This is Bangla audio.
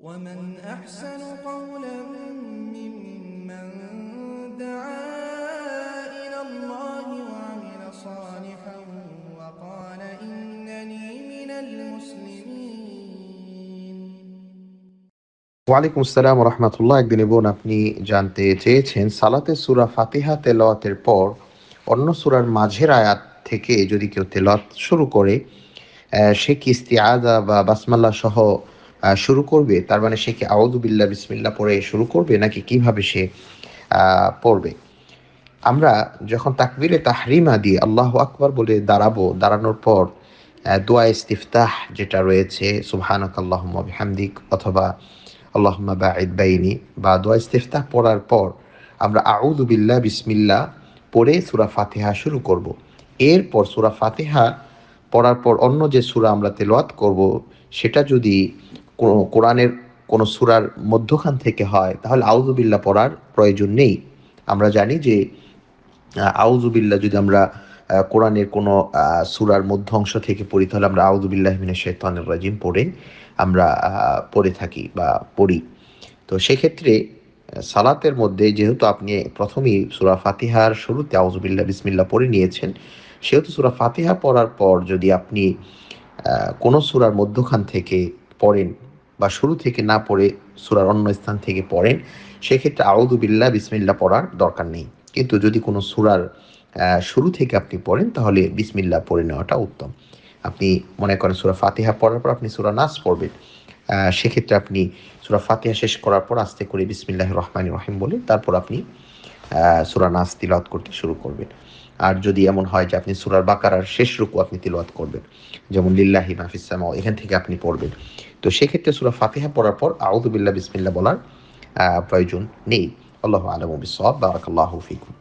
ومن أحسن قولا ممن دعا إلى الله وعمل صالحا وقال إنني من المسلمين ওয়ালাইকুম আসসালাম রহমতুল্লাহ একদিন বোন আপনি জানতে চেয়েছেন সালাতে সুরা ফাতিহা তেলাওয়াতের পর অন্য সুরার মাঝের আয়াত থেকে যদি কেউ তেলাওয়াত শুরু করে আহ, সে কি ইস্তিআদা বা বাসমাল্লা সহ আহ, শুরু করবে, তার মানে সে কি আউদুবিল্লাহ বিসমিল্লা পড়ে শুরু করবে নাকি কীভাবে সে পড়বে? আমরা যখন তাকবিরে তাহরিমা দিয়ে আল্লাহ আকবার বলে দাঁড়াবো, দাঁড়ানোর পর দোয়া ইস্তিফতাহ যেটা রয়েছে সুবহানাক আল্লাহুম্মা বিহামদিক অথবা বাঈদ বাইনি, বা দোয়া ইস্তিফতাহ পড়ার পর আমরা আউযু বিল্লাহ, বিসমিল্লাহ পড়ে সুরা ফাতেহা শুরু করব। এরপর সুরা ফাতেহা পড়ার পর অন্য যে সুরা আমরা তেলাওয়াত করব, সেটা যদি কোরআনের কোনো সুরার মধ্যখান থেকে হয়, তাহলে আউযু বিল্লাহ পড়ার প্রয়োজন নেই। আমরা জানি যে আউজুবিল্লাহ যদি আমরা কোরআনের কোনো সুরার মধ্য অংশ থেকে পড়ি, তাহলে আমরা আউজুবিল্লাহ মিনাশ শাইতানির রাজিম পড়ে আমরা পড়ে থাকি বা পড়ি। তো সেক্ষেত্রে, সালাতের মধ্যে যেহেতু আপনি প্রথমেই সুরা ফাতিহার শুরুতে আউজুবিল্লাহ বিসমিল্লা পড়ে নিয়েছেন, সেহেতু সুরা ফাতিহা পড়ার পর যদি আপনি কোনো সূরার মধ্যখান থেকে পড়েন বা শুরু থেকে না পড়ে সুরার অন্য স্থান থেকে পড়েন, সেক্ষেত্রে আউদুবিল্লাহ বিসমিল্লাহ পড়ার দরকার নেই। কিন্তু যদি কোনো সুরার শুরু থেকে আপনি পড়েন, তাহলে বিসমিল্লাহ পড়ে নেওয়াটা উত্তম। আপনি মনে করেন সুরা ফাতিহা পড়ার পর আপনি সুরা নাস পড়বেন সেক্ষেত্রে আপনি সুরা ফাতিহা শেষ করার পর আস্তে করে বিসমিল্লাহ রহমান রহিম বলে তারপর আপনি সুরা নাস তিলাওয়াত করতে শুরু করবেন। আর যদি এমন হয় যে আপনি সুরার বাকারার শেষ রুকু আপনি তিলওয়াত করবেন, যেমন লিল্লাহি মাহফিস সামা এখান থেকে আপনি পড়বেন। তো সেক্ষেত্রে সুরা ফাতিহা পড়ার পর আউদুবিল্লা বিসমিল্লা বলার প্রয়োজন নেই। আল্লাহ আলম বিসব বারাকাল্লাহ ফিকুম।